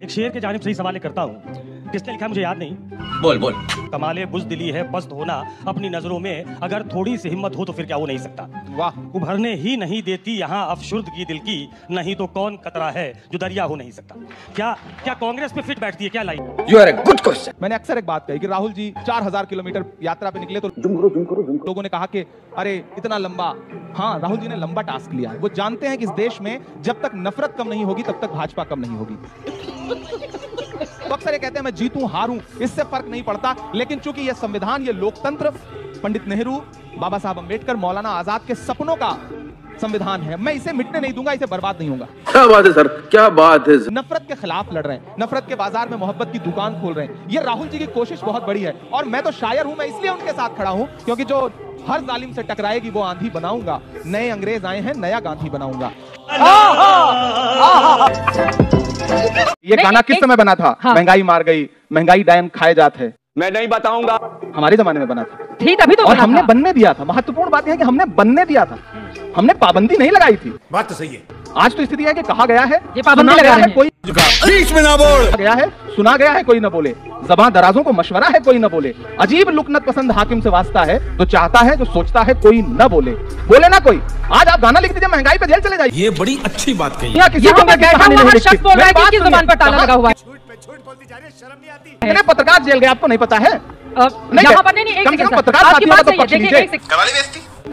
एक शेर के जानब से ही सवाल करता हूँ। किसने लिखा मुझे याद नहीं? बोल बोल। कमाले बुजदिली है पस्त होना अपनी नज़रों में अगर थोड़ी सी हिम्मत हो तो फिर क्या हो नहीं सकता। वाह। उभरने ही नहीं देती यहाँ अफशुर्दगी दिल की नहीं तो कौन कतरा है जो दरिया हो नहीं सकता। क्या क्या कांग्रेस पे फिट बैठती है क्या line? You are a good question मैंने अक्सर एक बात कही कि राहुल जी 4000 किलोमीटर यात्रा पे निकले तो लोगों ने कहा कि अरे इतना लंबा। हाँ राहुल जी ने लंबा टास्क लिया वो जानते हैं कि इस देश में जब तक नफरत कम नहीं होगी तब तक भाजपा कम नहीं होगी। अक्सर ये कहते हैं मैं जीतूं हारूं इससे फ़र्क नहीं पड़ता। लेकिन चूँकि ये संविधान ये लोकतंत्र पंडित नेहरू बाबा साहब अंबेडकर मौलाना आज़ाद के सपनों का संविधान है मैं इसे मिटने नहीं दूँगा इसे बर्बाद नहीं होगा क्या बात है सर? क्या बात है नफरत के खिलाफ लड़ रहे हैं नफरत के बाज़ार में मोहब्बत की दुकान खोल रहे हैं। ये राहुल जी की कोशिश बहुत बड़ी है और मैं तो शायर हूँ मैं इसलिए उनके साथ खड़ा हूँ क्योंकि जो हर जालिम से टकराएगी वो आंधी बनाऊँगा। नए अंग्रेज़ आए हैं नया गांधी बनाऊँगा। ये गाना किस समय बना था? हाँ। महँगाई मार गई महँगाई डायन खाए जाते है। मैं नहीं बताऊँगा। हमारे जमाने में बना था। ठीक अभी तो और हमने बनने दिया था। महत्वपूर्ण बात यह है कि हमने बनने दिया था। हमने पाबंदी नहीं लगाई थी। बात तो सही है। आज तो स्थिति है कि कहा गया है ये पाबंदी सुना लगा गया है रहे कोई बीच में ना बोल। गया है सुना गया है कोई न बोले। जबां दराजों को मशवरा है कोई न बोले। अजीब लुकनत पसंद हाकिम से वास्ता है जो चाहता है जो सोचता है कोई न बोले। बोले ना कोई। आज आप गाना लिख दीजिए महँगाई पे जेल चले जाइए। ये बड़ी अच्छी बात कही। ज़ुबान पत्रकार जेल गए आपको नहीं पता है। पत्रकार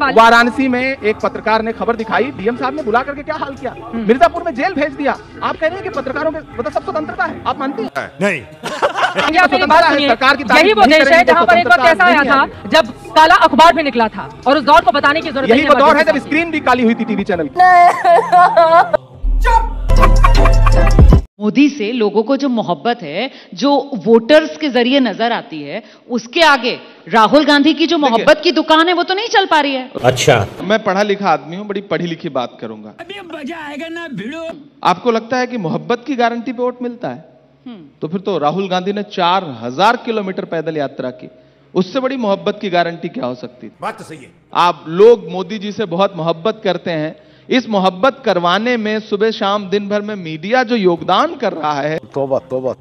वाराणसी में एक पत्रकार ने खबर दिखाई। डीएम साहब ने बुला करके क्या हाल किया? हम्म। मिर्जापुर में जेल भेज दिया। आप कह रहे हैं कि पत्रकारों में मतलब सब स्वतंत्रता है। आप मानते हैं? नहीं। सरकार की यही वो देश है जहाँ पर एक वक्त ऐसा आया था जब काला अखबार भी निकला था और उस दौर को बताने की ज़रूरत यही वो है दौर है जब स्क्रीन भी काली हुई थी टीवी चैनल की। मोदी से लोगों को जो मोहब्बत है जो वोटर्स के ज़रिए नज़र आती है उसके आगे राहुल गांधी की जो मोहब्बत की दुकान है वो तो नहीं चल पा रही है। अच्छा। मैं पढ़ा लिखा आदमी हूँ बड़ी पढ़ी लिखी बात करूँगा। अभी मज़ा आएगा ना भिड़ो। आपको लगता है कि मोहब्बत की गारंटी पे वोट मिलता है? तो फिर तो राहुल गांधी ने चार हज़ार किलोमीटर पैदल यात्रा की। उससे बड़ी मोहब्बत की गारंटी क्या हो सकती थी? बात तो सही है। आप लोग मोदी जी से बहुत मोहब्बत करते हैं इस मोहब्बत करवाने में सुबह शाम दिन भर में मीडिया जो योगदान कर रहा है। तोबा तोबा।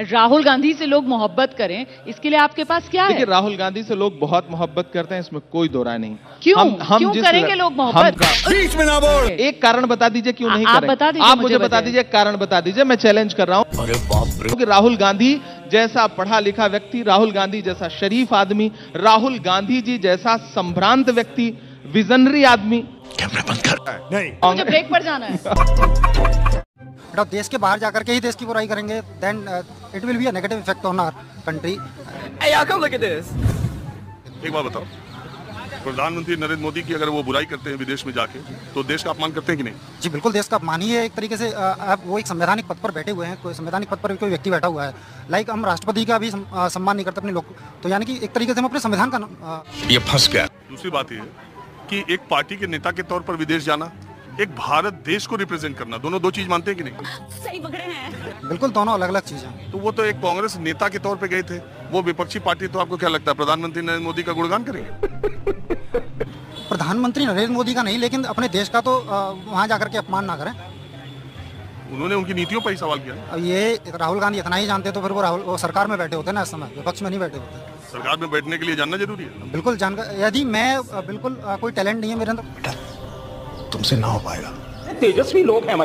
राहुल गांधी से लोग मोहब्बत करें इसके लिए आपके पास क्या है? राहुल गांधी से लोग बहुत मोहब्बत करते हैं इसमें कोई दो राय नहीं। क्यों? हम, हम क्यों करेंगे लोग मोहब्बत? बीच में ना बोल। एक कारण बता दीजिए क्यों नहीं आप बता दीजिए आप मुझे मुझे बता दीजिए एक कारण बता दीजिए मैं चैलेंज कर रहा हूँ। अरे क्योंकि राहुल गांधी जैसा पढ़ा लिखा व्यक्ति राहुल गांधी जैसा शरीफ आदमी राहुल गांधी जी जैसा संभ्रांत व्यक्ति विजनरी आदमी। कैमरा बंद कर। नहीं। मुझे ब्रेक पर जाना है। बेटा देश के बाहर जाकर के ही देश की बुराई करेंगे then it will be a negative effect on our country एक बात बताओ। प्रधानमंत्री नरेंद्र मोदी की अगर वो बुराई करते हैं विदेश में जाके तो देश का अपमान करते हैं कि नहीं? जी बिल्कुल देश का अपमान ही है एक तरीके से आप वो एक संवैधानिक पद पर बैठे हुए हैं कोई संवैधानिक पद पर कोई व्यक्ति बैठा हुआ है। लाइक हम राष्ट्रपति का भी सम्मान नहीं करते अपने लोग तो यानी कि एक तरीके से हम अपने संविधान का अ, ये फंस गया। दूसरी बात है कि एक पार्टी के नेता के तौर पर विदेश जाना एक भारत देश को रिप्रेजेंट करना दोनों दो चीज़ मानते हैं कि नहीं? सही हैं। बिल्कुल दोनों अलग अलग चीज़ें हैं। तो वो तो एक कांग्रेस नेता के तौर पे गए थे वो विपक्षी पार्टी तो आपको क्या लगता है प्रधानमंत्री नरेंद्र मोदी का गुणगान करेंगे? प्रधानमंत्री नरेंद्र मोदी का नहीं लेकिन अपने देश का तो वहाँ जाकर के अपमान ना करें। उन्होंने उनकी नीतियों पर ही सवाल किया ये राहुल गांधी इतना ही जानते तो फिर वो राहुल वो सरकार में बैठे होते ना इस समय विपक्ष में नहीं बैठे होते। सरकार में बैठने के लिए जानना ज़रूरी है? बिल्कुल जानकर यदि मैं बिल्कुल कोई टैलेंट नहीं है मेरे अंदर। तुमसे ना हो पाएगा। तेजस्वी लोग हैं हमारे।